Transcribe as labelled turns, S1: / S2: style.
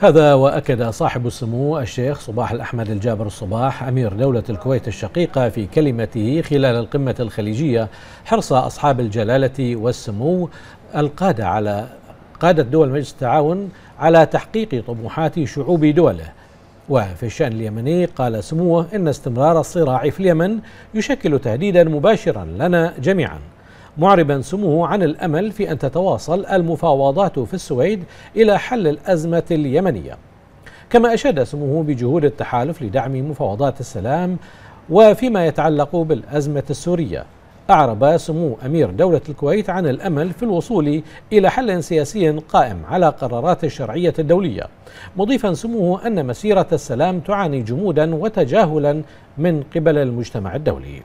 S1: هذا وأكد صاحب السمو الشيخ صباح الأحمد الجابر الصباح أمير دولة الكويت الشقيقة في كلمته خلال القمة الخليجية حرص أصحاب الجلالة والسمو القادة على قادة دول مجلس التعاون على تحقيق طموحات شعوب دوله. وفي الشأن اليمني قال سموه إن استمرار الصراع في اليمن يشكل تهديدا مباشرا لنا جميعا. معربا سموه عن الأمل في أن تتواصل المفاوضات في السويد إلى حل الأزمة اليمنية. كما أشاد سموه بجهود التحالف لدعم مفاوضات السلام وفيما يتعلق بالأزمة السورية. أعرب سمو أمير دولة الكويت عن الأمل في الوصول إلى حل سياسي قائم على قرارات الشرعية الدولية مضيفا سموه أن مسيرة السلام تعاني جمودا وتجاهلا من قبل المجتمع الدولي